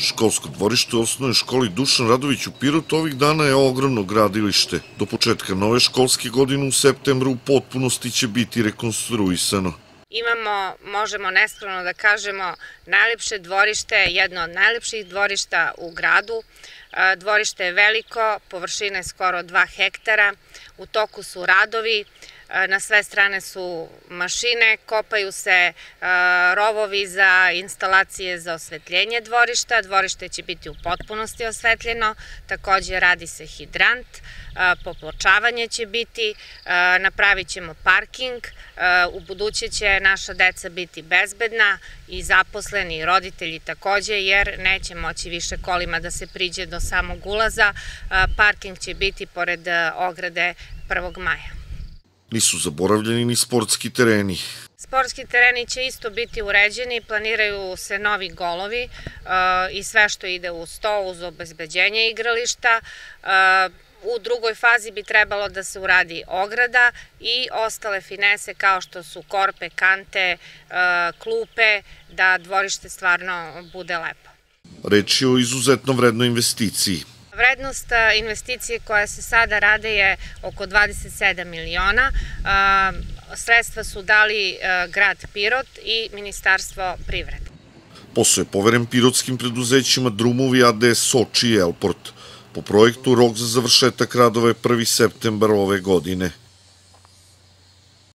Školsko dvorište u osnovnoj školi Dušan Radović u Pirotu ovih dana je ogromno gradilište. Do početka nove školske godine u septembru u potpunosti će biti rekonstruisano. Imamo, možemo neskromno da kažemo, najlepše dvorište, jedno od najlepših dvorišta u gradu. E, dvorište je veliko, površina je skoro 2 hektara, u toku su radovi, na sve strane su mašine, kopaju se rovovi za instalacije za osvetljenje dvorišta, dvorište će biti u potpunosti osvetljeno, takođe radi se hidrant, popločavanje će biti, napravit ćemo parking, u buduće će naša deca biti bezbedna i zaposleni i roditelji takođe, jer neće moći više kolima da se priđe do samog ulaza. Parking će biti pored ograde 1. maja. Nisu zaboravljeni ni sportski tereni. Sportski tereni će isto biti uređeni, planiraju se novi golovi i sve što ide u sto uz obezbeđenje igrališta. U drugoj fazi bi trebalo da se uradi ograda i ostale finese kao što su korpe, kante, e, klupe, da dvorište stvarno bude lepo. Reč je o izuzetno vrednoj investiciji. Vrednost investicije koja se sada rade je oko 27 miliona. Sredstva su dali grad Pirot i Ministarstvo privrede. Posao je poveren pirotskim preduzećima Drumovi AD Soči i Elport. Po projektu rok za završetak radova je 1. septembar ove godine.